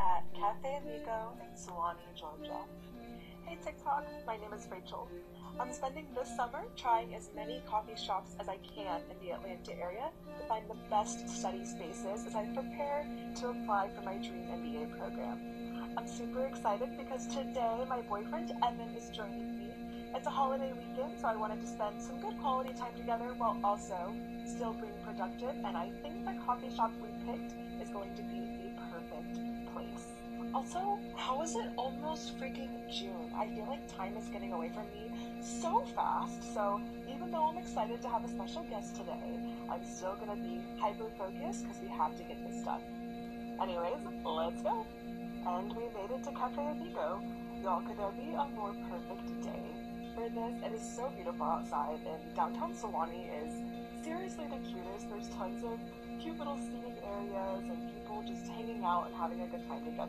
at Cafe Amigo in Suwanee, Georgia. Hey TikTok, my name is Rachel. I'm spending this summer trying as many coffee shops as I can in the Atlanta area to find the best study spaces as I prepare to apply for my dream MBA program. I'm super excited because today my boyfriend Evan is joining me. It's a holiday weekend, so I wanted to spend some good quality time together while also still being productive, and I think the coffee shop we picked is going to be. Also, how is it almost freaking June? I feel like time is getting away from me so fast, so even though I'm excited to have a special guest today, I'm still gonna be hyper focused because we have to get this done. Anyways, let's go! And we made it to Cafe Amigo. Y'all, could there be a more perfect day for this? It is so beautiful outside, and downtown Suwanee is seriously the cutest. There's tons of cute little seating areas and people just hanging out and having a good time together.